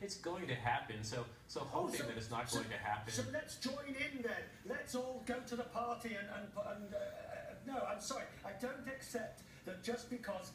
it's going to happen. So, so oh, hoping Oh, so- that it's not so- going to happen. So let's join in then. Let's all go to the party and and, and uh, uh no, I'm sorry, I don't accept that just because